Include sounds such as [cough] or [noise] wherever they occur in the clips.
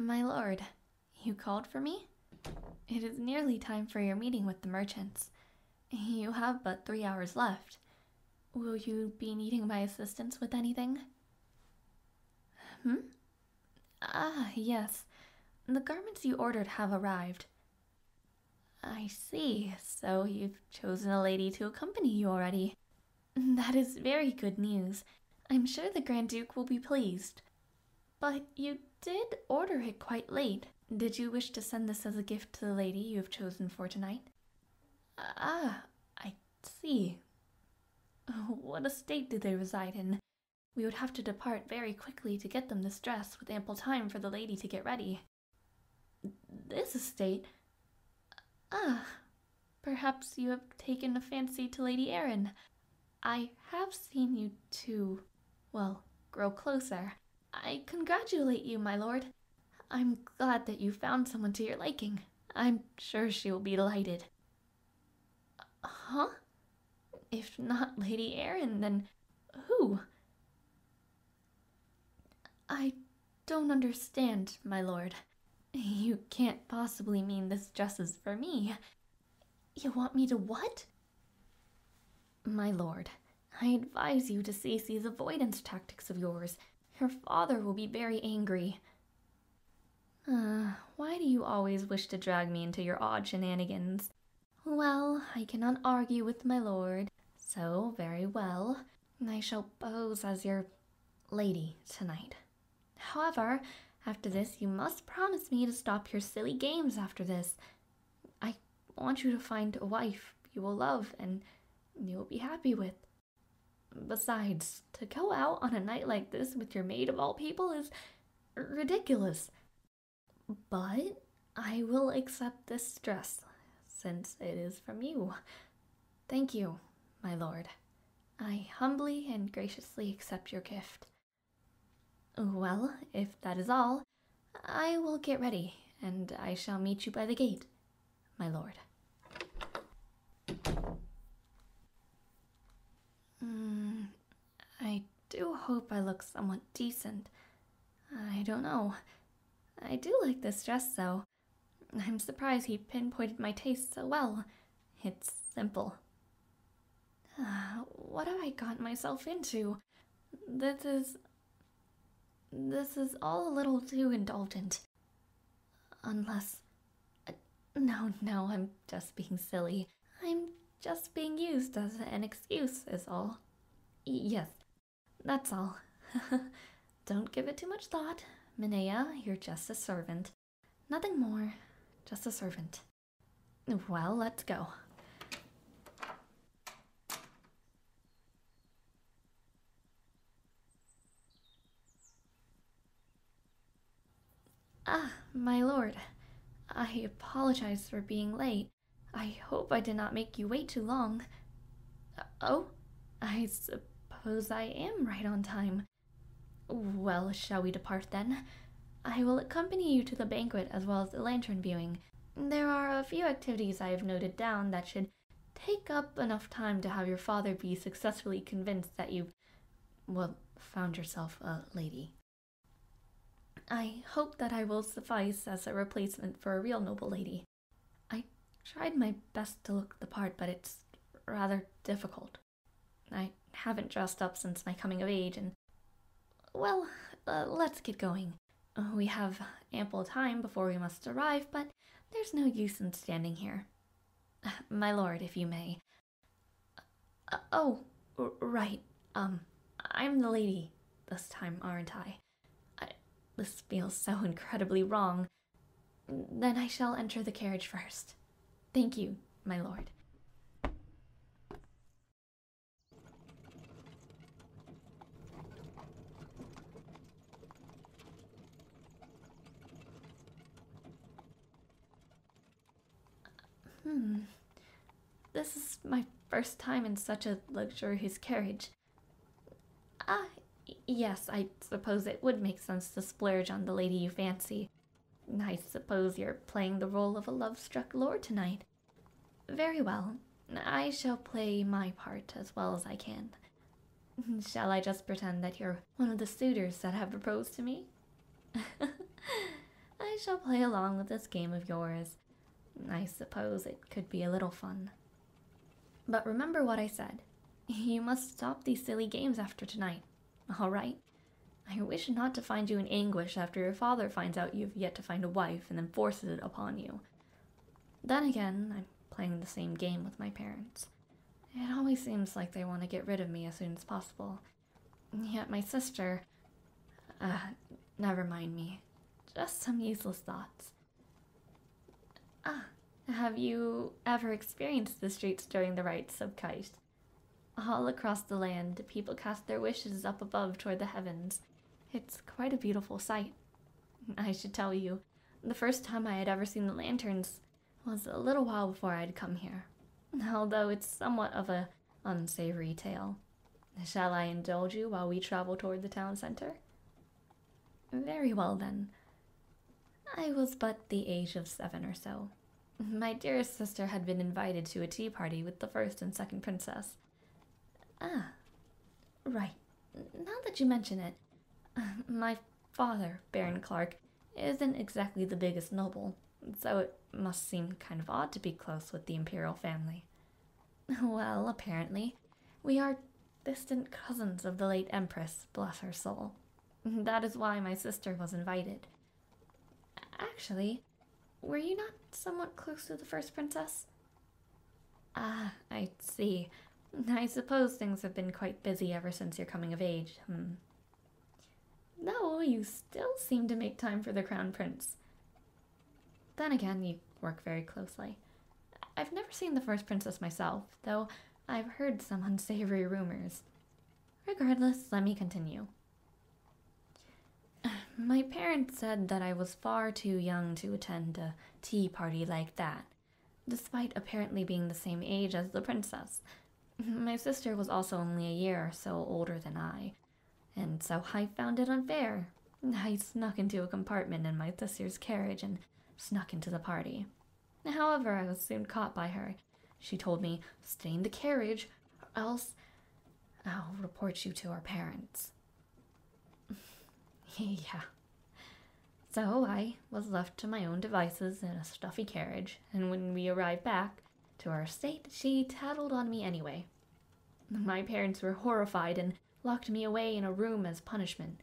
My lord, you called for me? It is nearly time for your meeting with the merchants. You have but three hours left. Will you be needing my assistance with anything? Hmm? Ah, yes. The garments you ordered have arrived. I see. So you've chosen a lady to accompany you already. That is very good news. I'm sure the Grand Duke will be pleased. But you did order it quite late. Did you wish to send this as a gift to the lady you have chosen for tonight? Ah, I see. [laughs] What estate do they reside in? We would have to depart very quickly to get them this dress with ample time for the lady to get ready. This estate? Ah, perhaps you have taken a fancy to Lady Erin. I have seen you two, well, grow closer. I congratulate you, my lord. I'm glad that you found someone to your liking. I'm sure she will be delighted. Huh? If not Lady Erin, then who? I don't understand, my lord. You can't possibly mean this dress is for me. You want me to what? My lord, I advise you to cease these avoidance tactics of yours. Your father will be very angry. Uh, why do you always wish to drag me into your odd shenanigans? Well, I cannot argue with my lord, so very well. I shall pose as your lady tonight. However, after this, you must promise me to stop your silly games after this. I want you to find a wife you will love and you will be happy with. Besides, to go out on a night like this with your maid of all people is ridiculous. But I will accept this dress, since it is from you. Thank you, my lord. I humbly and graciously accept your gift. Well, if that is all, I will get ready, and I shall meet you by the gate, my lord. Mm, I do hope I look somewhat decent. I don't know. I do like this dress, though. I'm surprised he pinpointed my taste so well. It's simple. Uh, what have I gotten myself into? This is. This is all a little too indulgent. Unless. Uh, no, no, I'm just being silly. I'm just being used as an excuse, is all. Yes, that's all. [laughs] Don't give it too much thought. Minaea, you're just a servant. Nothing more, just a servant. Well, let's go. Ah, my lord. I apologize for being late. I hope I did not make you wait too long. Uh, oh, I suppose I am right on time. Well, shall we depart then? I will accompany you to the banquet as well as the lantern viewing. There are a few activities I have noted down that should take up enough time to have your father be successfully convinced that you've, well, found yourself a lady. I hope that I will suffice as a replacement for a real noble lady. Tried my best to look the part, but it's rather difficult. I haven't dressed up since my coming of age, and well, uh, let's get going. We have ample time before we must arrive, but there's no use in standing here. [sighs] My lord, if you may. Uh, oh, right. Um, I'm the lady this time, aren't I? I? This feels so incredibly wrong. Then I shall enter the carriage first. Thank you, my lord. Hmm. This is my first time in such a luxurious carriage. Ah, yes, I suppose it would make sense to splurge on the lady you fancy. I suppose you're playing the role of a love-struck lord tonight. Very well. I shall play my part as well as I can. Shall I just pretend that you're one of the suitors that have proposed to me? [laughs] I shall play along with this game of yours. I suppose it could be a little fun. But remember what I said. You must stop these silly games after tonight. All right? I wish not to find you in anguish after your father finds out you've yet to find a wife and then forces it upon you. Then again, I'm playing the same game with my parents. It always seems like they want to get rid of me as soon as possible. Yet my sister. Uh, never mind me. Just some useless thoughts. Ah, have you ever experienced the streets during the rites of Kite? All across the land, people cast their wishes up above toward the heavens. It's quite a beautiful sight. I should tell you, the first time I had ever seen the lanterns was a little while before I'd come here, although it's somewhat of a unsavory tale. Shall I indulge you while we travel toward the town center? Very well then. I was but the age of seven or so. My dearest sister had been invited to a tea party with the first and second princess. Ah, right. Now that you mention it, [laughs] my father, Baron Clark, isn't exactly the biggest noble, so it must seem kind of odd to be close with the imperial family. [laughs] Well, apparently, we are distant cousins of the late Empress, bless her soul. [laughs] That is why my sister was invited. Actually, were you not somewhat close to the first princess? Ah, I see. I suppose things have been quite busy ever since your coming of age, hmm. No, you still seem to make time for the crown prince. Then again, you work very closely. I've never seen the first princess myself, though I've heard some [laughs] unsavory rumors. Regardless, let me continue. [sighs] My parents said that I was far too young to attend a tea party like that, despite apparently being the same age as the princess. [laughs] My sister was also only a year or so older than I, and so I found it unfair. I snuck into a compartment in my sister's carriage and snuck into the party. However, I was soon caught by her. She told me, stay in the carriage, or else I'll report you to our parents. [laughs] yeah. So I was left to my own devices in a stuffy carriage, and when we arrived back to our estate, she tattled on me anyway. My parents were horrified and locked me away in a room as punishment.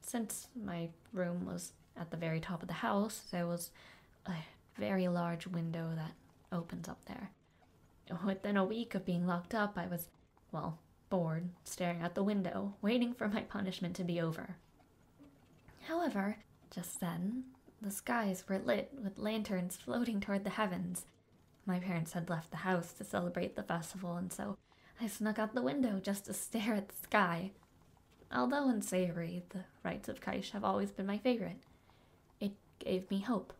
Since my room was at the very top of the house, there was a very large window that opens up there. Within a week of being locked up, I was, well, bored, staring out the window, waiting for my punishment to be over. However, just then, the skies were lit with lanterns floating toward the heavens. My parents had left the house to celebrate the festival, and so I snuck out the window just to stare at the sky. Although unsavory, the rites of Kaiche have always been my favorite. It gave me hope.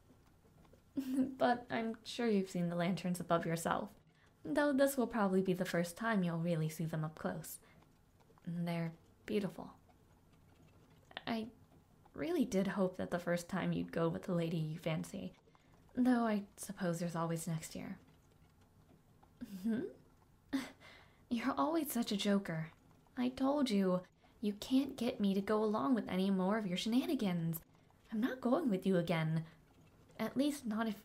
[laughs] but I'm sure you've seen the lanterns above yourself, though this will probably be the first time you'll really see them up close. They're beautiful. I really did hope that the first time you'd go with the lady you fancy, though I suppose there's always next year. [laughs] Hmm? You're always such a joker. I told you, you can't get me to go along with any more of your shenanigans. I'm not going with you again. At least not if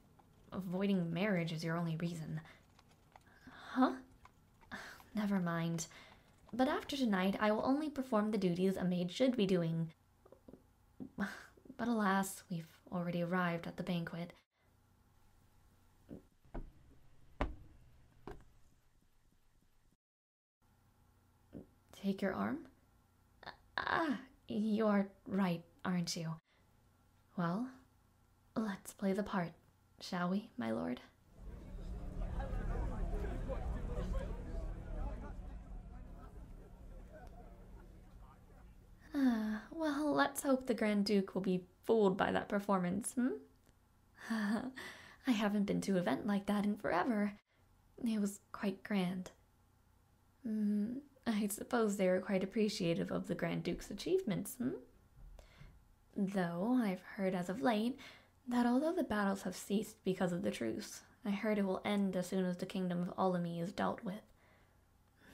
avoiding marriage is your only reason. Huh? [sighs] Never mind. But after tonight, I will only perform the duties a maid should be doing. [sighs] But alas, we've already arrived at the banquet. Take your arm? Ah, you are right, aren't you? Well, let's play the part, shall we, my lord? Ah, well, let's hope the Grand Duke will be fooled by that performance, hmm? [laughs] I haven't been to an event like that in forever. It was quite grand. Mm, I suppose they were quite appreciative of the Grand Duke's achievements, hmm? Though I've heard as of late that although the battles have ceased because of the truce, I heard it will end as soon as the kingdom of Olamy is dealt with.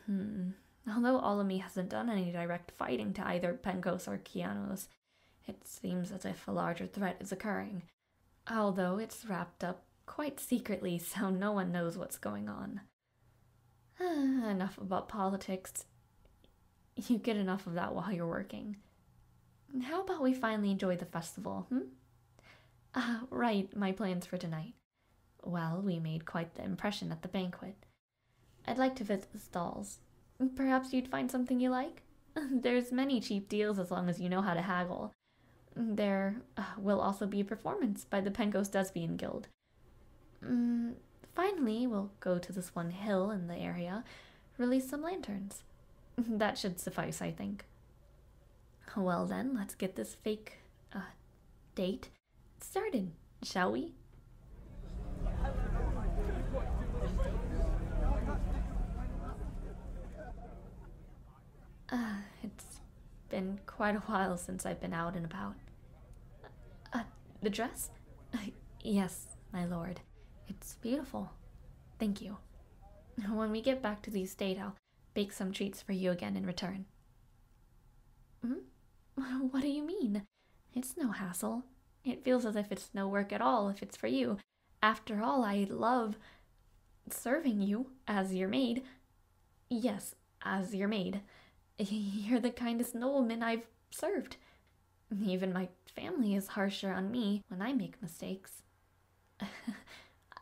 Hmm. Although Olamy hasn't done any direct fighting to either Penkos or Kianos, it seems as if a larger threat is occurring, although it's wrapped up quite secretly so no one knows what's going on. [sighs] enough about politics. You get enough of that while you're working. How about we finally enjoy the festival, hmm? Ah, right, my plans for tonight. Well, we made quite the impression at the banquet. I'd like to visit the stalls. Perhaps you'd find something you like? [laughs] There's many cheap deals as long as you know how to haggle. There uh, will also be a performance by the Pencos Desbian Guild. Mm, finally, we'll go to this one hill in the area, release some lanterns. [laughs] that should suffice, I think. Well then, let's get this fake uh, date started, shall we? Uh, it's been quite a while since I've been out and about. Uh, the dress? [laughs] Yes, my lord. It's beautiful. Thank you. [laughs] When we get back to the estate, I'll bake some treats for you again in return. Hmm? [laughs] What do you mean? It's no hassle. It feels as if it's no work at all if it's for you. After all, I love serving you as your maid. Yes, as your maid. [laughs] You're the kindest nobleman I've served. Even my family is harsher on me when I make mistakes.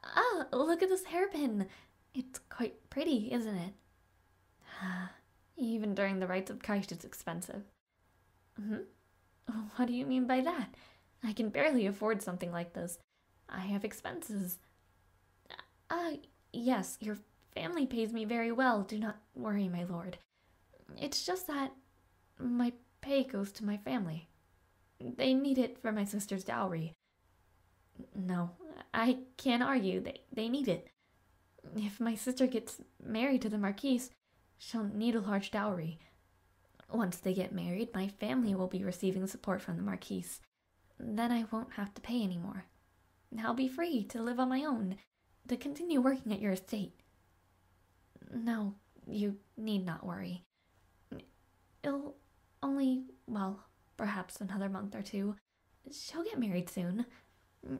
Ah, look at this hairpin. It's quite pretty, isn't it? [sighs] Even during the rites of Kaiche, it's expensive. Hmm? What do you mean by that? I can barely afford something like this. I have expenses. Ah, uh, yes, your family pays me very well. Do not worry, my lord. It's just that my pay goes to my family. They need it for my sister's dowry. No, I can't argue. They, they need it. If my sister gets married to the Marquise, she'll need a large dowry. Once they get married, my family will be receiving support from the Marquise. Then I won't have to pay anymore. I'll be free to live on my own, to continue working at your estate. No, you need not worry. It'll only, well, perhaps another month or two. She'll get married soon.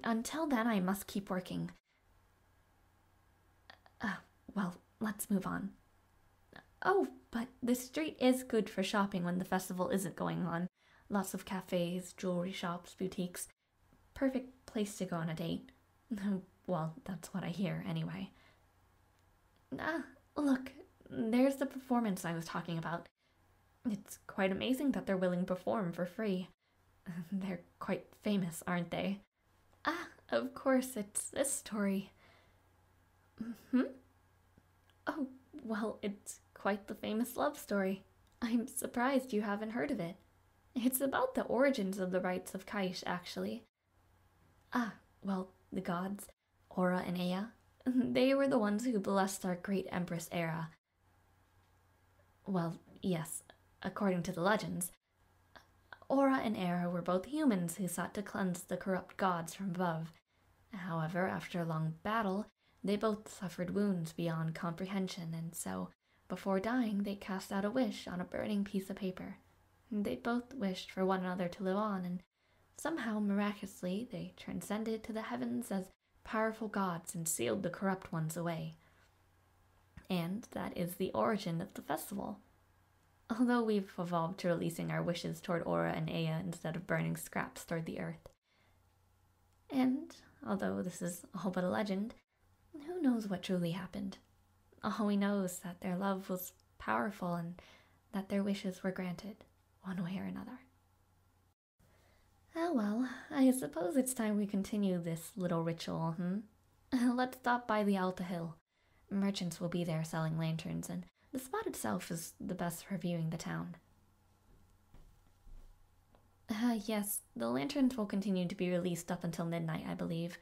Until then, I must keep working. Uh, well, let's move on. Oh, but the street is good for shopping when the festival isn't going on. Lots of cafes, jewelry shops, boutiques. Perfect place to go on a date. [laughs] well, that's what I hear, anyway. Ah, look, there's the performance I was talking about. It's quite amazing that they're willing to perform for free. [laughs] They're quite famous, aren't they? Ah, of course, it's this story. Hmm? Oh, well, it's quite the famous love story. I'm surprised you haven't heard of it. It's about the origins of the rites of Kaiche, actually. Ah, well, the gods, Aura and Ea, [laughs] they were the ones who blessed our great Empress Era. Well, yes, according to the legends. Aura and Era were both humans who sought to cleanse the corrupt gods from above. However, after a long battle, they both suffered wounds beyond comprehension, and so, before dying, they cast out a wish on a burning piece of paper. They both wished for one another to live on, and somehow, miraculously, they transcended to the heavens as powerful gods and sealed the corrupt ones away. And that is the origin of the festival. Although we've evolved to releasing our wishes toward Aura and Aya instead of burning scraps toward the earth. And, although this is all but a legend, who knows what truly happened? All we know is that their love was powerful and that their wishes were granted one way or another. Oh well, I suppose it's time we continue this little ritual, hmm? [laughs] Let's stop by the Alta Hill. Merchants will be there selling lanterns, and the spot itself is the best for viewing the town. Uh, yes, the lanterns will continue to be released up until midnight, I believe.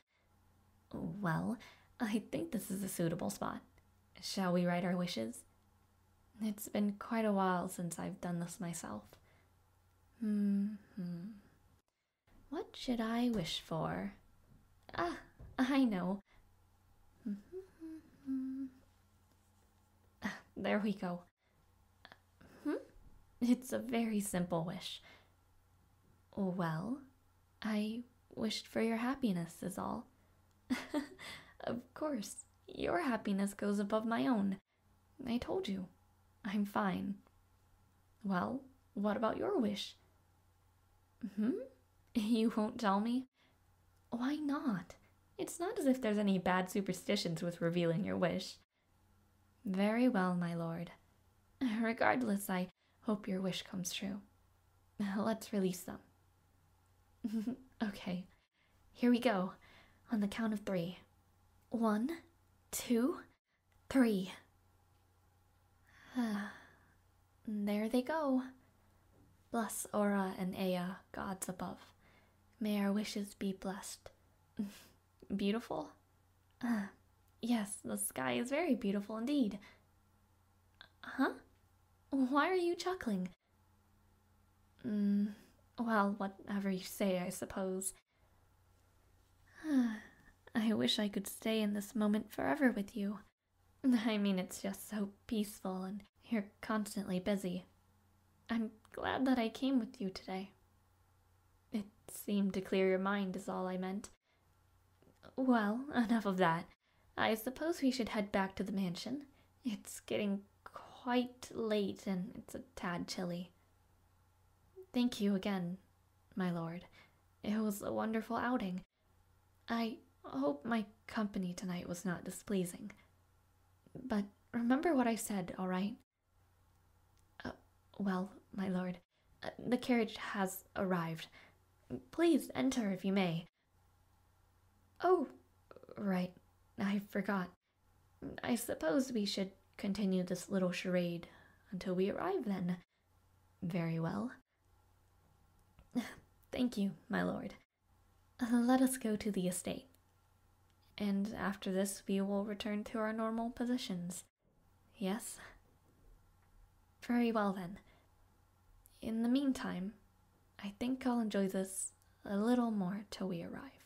Well, I think this is a suitable spot. Shall we write our wishes? It's been quite a while since I've done this myself. Hmm. What should I wish for? Ah, I know. Ah, there we go. Hmm? It's a very simple wish. Well, I wished for your happiness, is all. [laughs] of course, your happiness goes above my own. I told you. I'm fine. Well, what about your wish? Hmm? [laughs] You won't tell me? Why not? It's not as if there's any bad superstitions with revealing your wish. Very well, my lord. [laughs] Regardless, I hope your wish comes true. [laughs] Let's release them. [laughs] okay, here we go. On the count of three. One, two, three. [sighs] there they go. Bless Aura and Aya, gods above. May our wishes be blessed. beautiful? [sighs] [sighs] yes, the sky is very beautiful indeed. Huh? Why are you chuckling? Mm, well, whatever you say, I suppose. [sighs] I wish I could stay in this moment forever with you. [laughs] I mean, it's just so peaceful and you're constantly busy. I'm glad that I came with you today. It seemed to clear your mind, is all I meant. Well, enough of that. I suppose we should head back to the mansion. It's getting quite late and it's a tad chilly. Thank you again, my lord. It was a wonderful outing. I hope my company tonight was not displeasing. But remember what I said, all right? Uh, well, my lord, uh, the carriage has arrived. Please enter if you may. Oh, right. I forgot. I suppose we should continue this little charade until we arrive then. Very well. [sighs] Thank you, my lord. Uh, let us go to the estate. And after this, we will return to our normal positions. Yes? Very well then. In the meantime, I think I'll enjoy this a little more till we arrive.